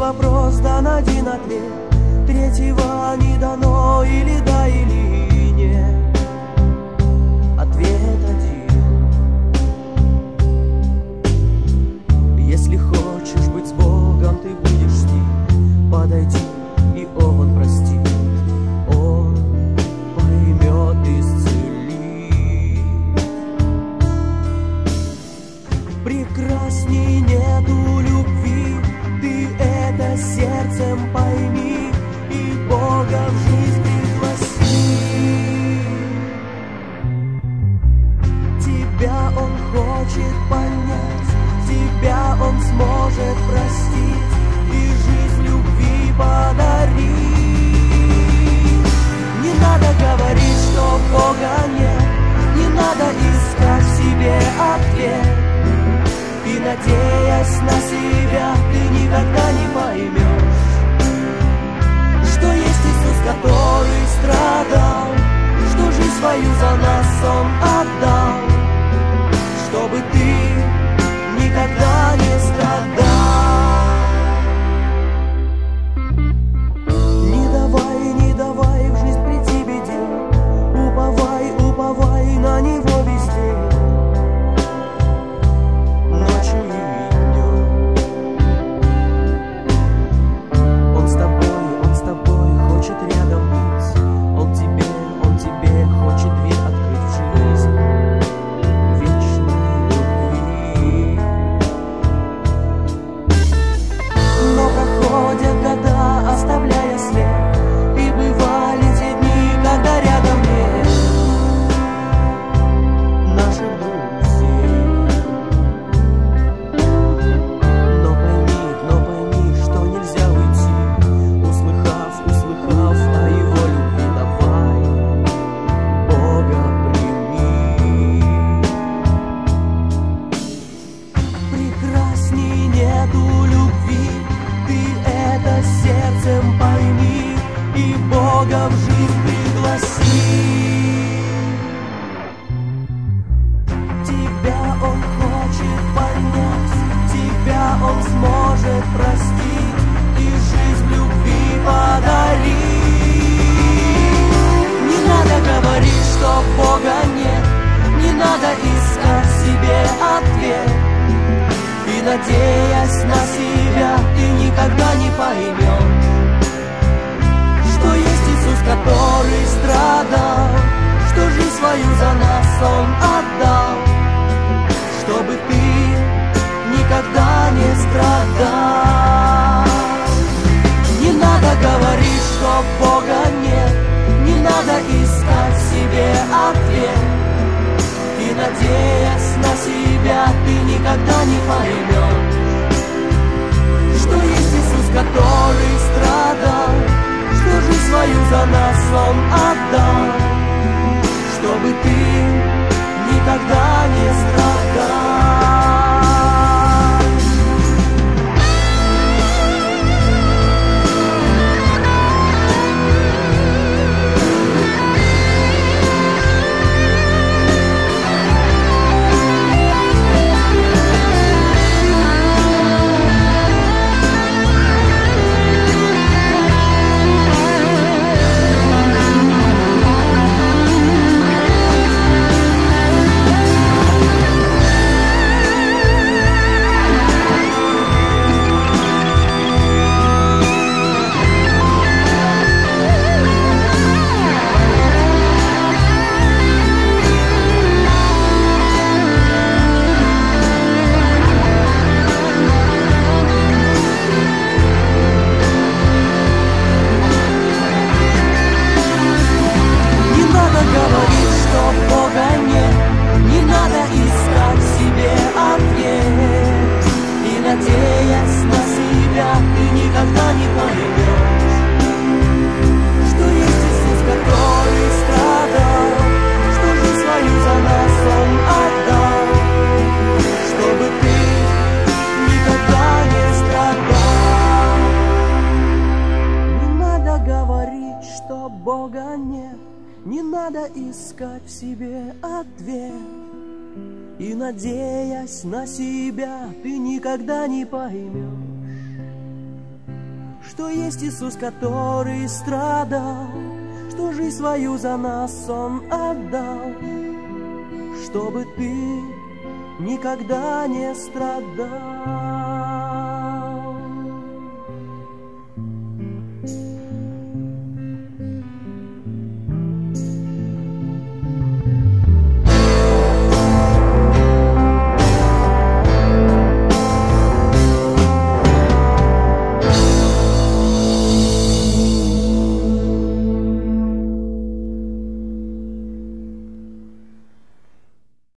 вопрос дан один ответ, третьего не дано или да, или нет. никогда не станет. тебя ты никогда не поймешь надо искать в себе ответ. И надеясь на себя, ты никогда не поймешь, что есть Иисус, который страдал, что жизнь свою за нас Он отдал, чтобы ты никогда не страдал.